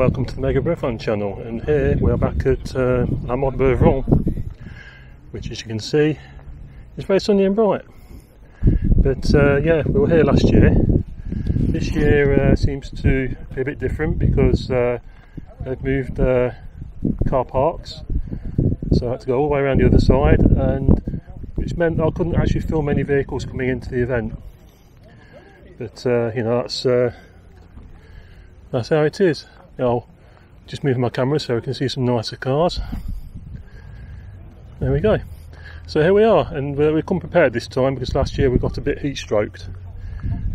Welcome to the Mega Breadvan channel. And here we are back at uh, La Motte Beuvron which as you can see is very sunny and bright. But uh, yeah we were here last year. This year uh, seems to be a bit different because uh, they've moved uh, car parks. So I had to go all the way around the other side and which meant I couldn't actually film any vehicles coming into the event. But uh, you know that's that's how it is. I'll just move my camera so we can see some nicer cars. There we go. So here we are, and we've come prepared this time because last year we got a bit heat stroked.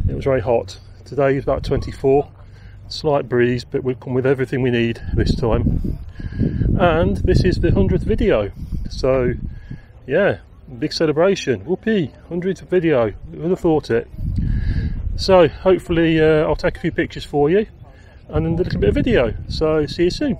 It was very hot. Today is about 24, slight breeze, but we've come with everything we need this time. And this is the 100th video. So, yeah, big celebration. Whoopee, 100th video. Who would have thought it? So, hopefully, uh, I'll take a few pictures for you and then a little bit of video. So see you soon.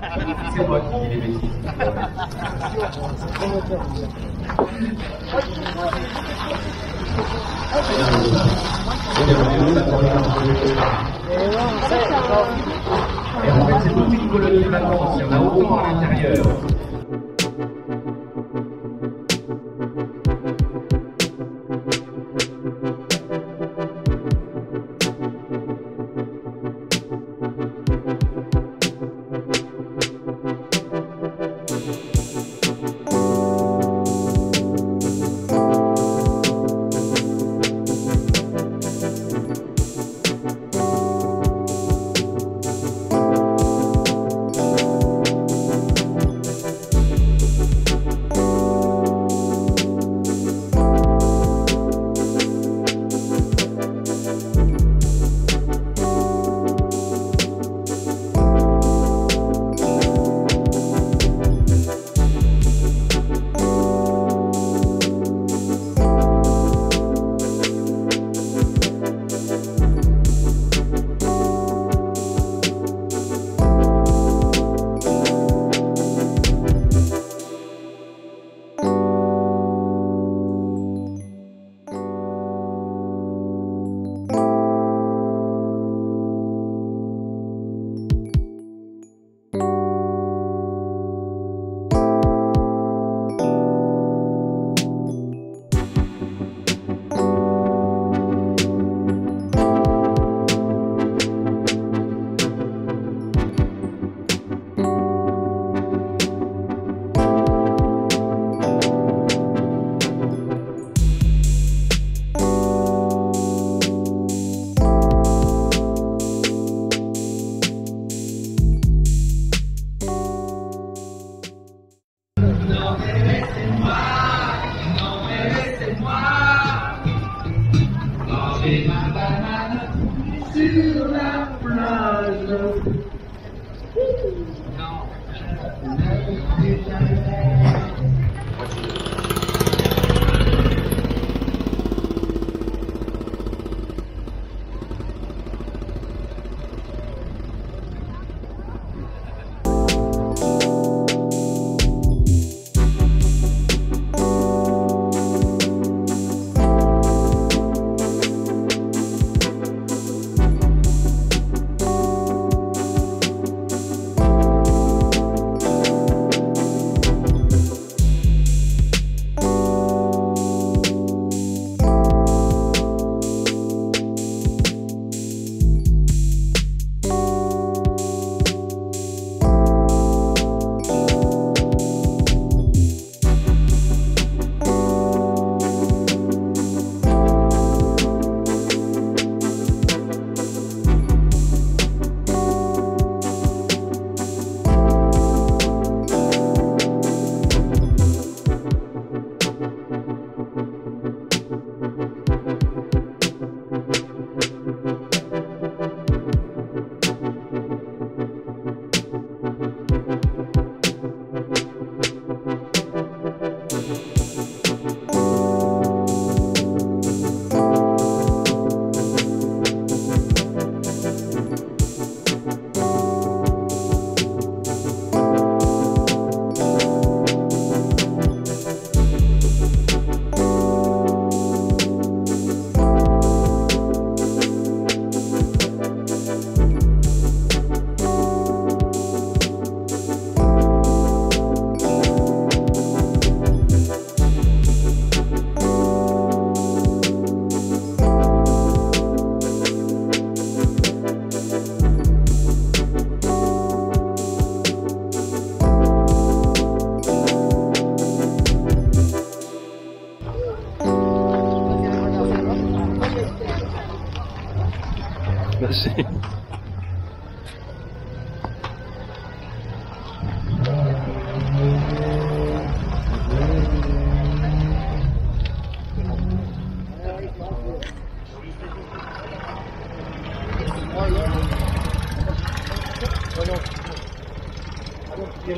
Et en fait, c'est toute une colonie de vacances. Il y en a autant à l'intérieur.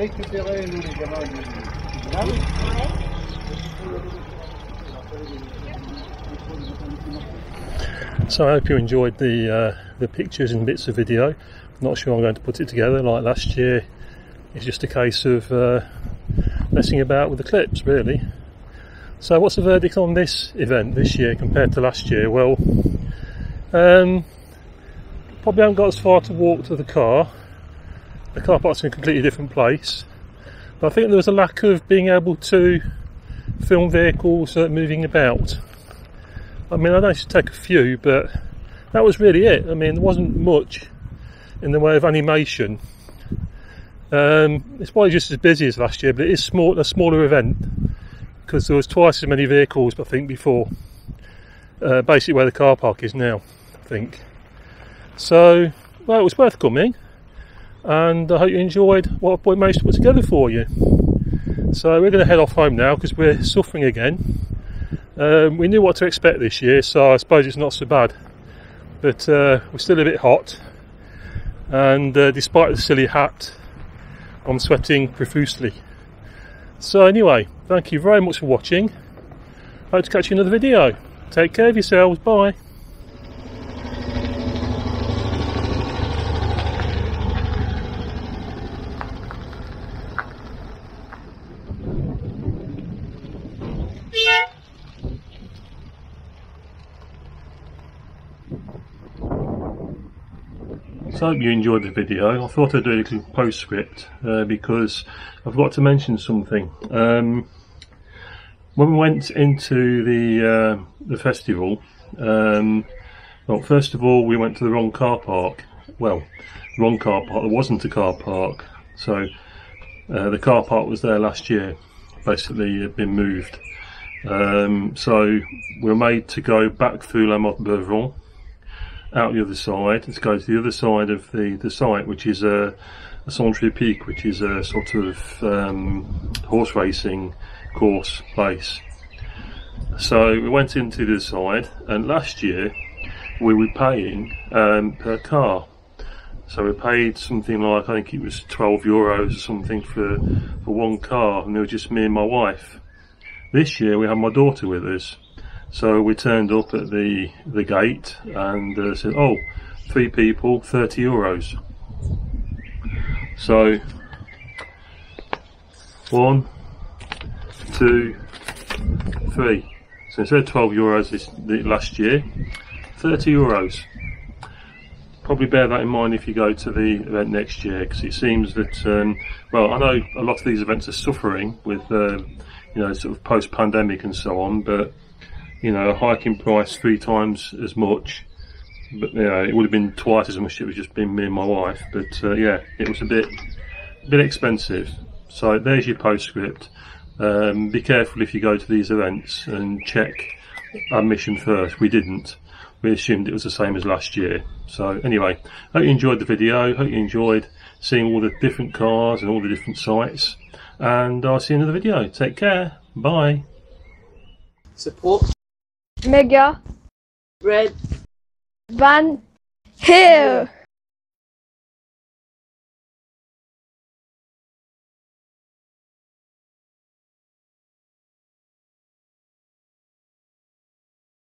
J'ai récupéré nous, les gamins So I hope you enjoyed the uh, the pictures and bits of video. Not sure I'm going to put it together like last year. It's just a case of uh, messing about with the clips, really. So what's the verdict on this event this year compared to last year? Well, um, probably haven't got as far to walk to the car. The car park's in a completely different place. But I think there was a lack of being able to film vehicles uh, moving about. I mean, I know to take a few, but that was really it. I mean, there wasn't much in the way of animation. Um, it's probably just as busy as last year, but it is small, a smaller event because there was twice as many vehicles, I think, before. Uh, basically, where the car park is now, I think. So, well, it was worth coming, and I hope you enjoyed what I managed to put together for you. So, we're going to head off home now because we're suffering again. Um, we knew what to expect this year, so I suppose it's not so bad. But uh, we're still a bit hot, and uh, despite the silly hat, I'm sweating profusely. So, anyway, thank you very much for watching. Hope to catch you in another video. Take care of yourselves. Bye. So I hope you enjoyed the video. I thought I'd do a little postscript uh, because I've got to mention something. Um, when we went into the uh, the festival, um, well, first of all, we went to the wrong car park. Well, wrong car park. There wasn't a car park, so uh, the car park was there last year. Basically, had been moved. Um, so we were made to go back through La Motte Beuvron out the other side to go to the other side of the, the site, which is a, a Centre Peak, which is a sort of um, horse racing course place. So we went into the side, and last year we were paying um, per car. So we paid something like I think it was 12 euros or something for for one car, and it was just me and my wife. This year we had my daughter with us. So we turned up at the the gate and uh, said, "Oh, three people, thirty euros." So one, two, three. So instead of twelve euros this the, last year, thirty euros. Probably bear that in mind if you go to the event next year, because it seems that um, well, I know a lot of these events are suffering with uh, you know sort of post-pandemic and so on, but you know, a hike in price three times as much. But you know, it would have been twice as much. if It was just been me and my wife. But uh, yeah, it was a bit, a bit expensive. So there's your postscript. Um, be careful if you go to these events and check admission first. We didn't. We assumed it was the same as last year. So anyway, hope you enjoyed the video. Hope you enjoyed seeing all the different cars and all the different sites. And I'll see you in another video. Take care. Bye. Support Mega Red Van Hill.